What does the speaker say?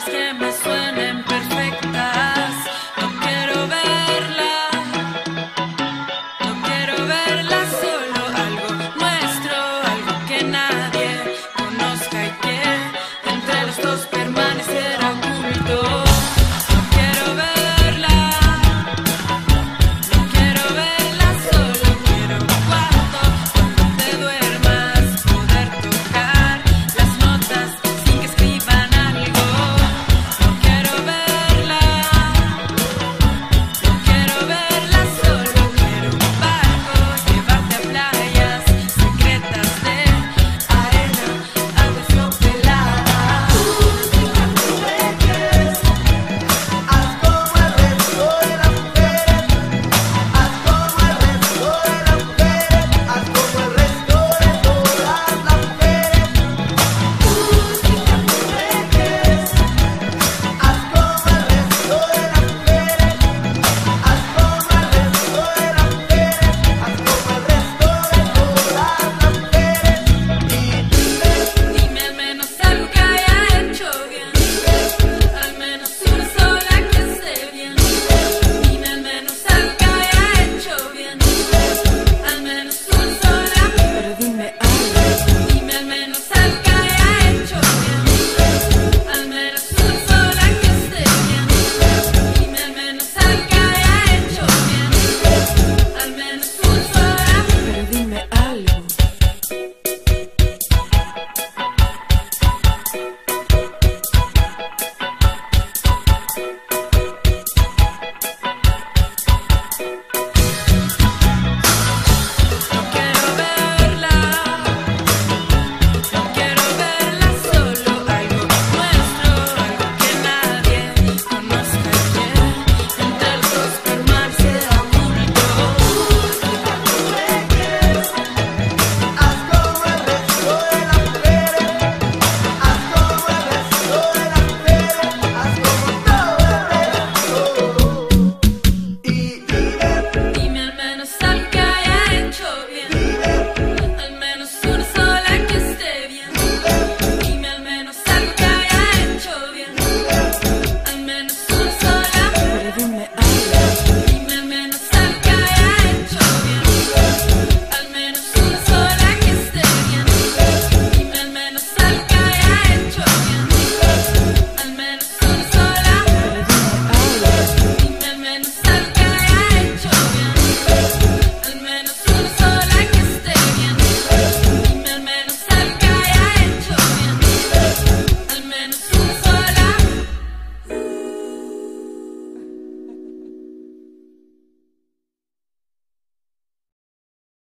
skin.